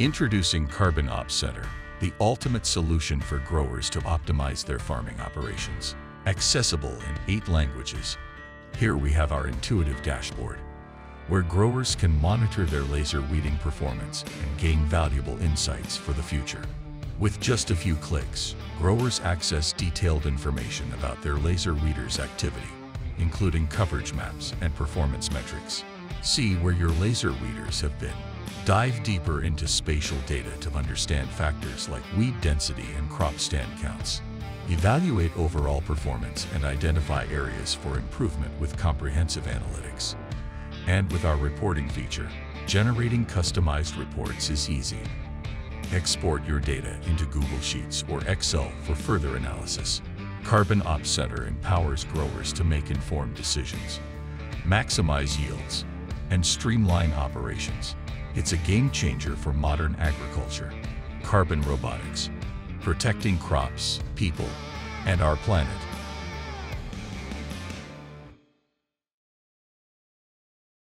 Introducing Carbon Ops Center, the ultimate solution for growers to optimize their farming operations. Accessible in eight languages. Here we have our intuitive dashboard, where growers can monitor their laser weeding performance and gain valuable insights for the future. With just a few clicks, growers access detailed information about their laser weeder's activity, including coverage maps and performance metrics. See where your laser weeders have been. Dive deeper into spatial data to understand factors like weed density and crop stand counts. Evaluate overall performance and identify areas for improvement with comprehensive analytics. And with our reporting feature, generating customized reports is easy. Export your data into Google Sheets or Excel for further analysis. Carbon Ops Center empowers growers to make informed decisions, maximize yields, and streamline operations. It's a game changer for modern agriculture. Carbon robotics, protecting crops, people, and our planet.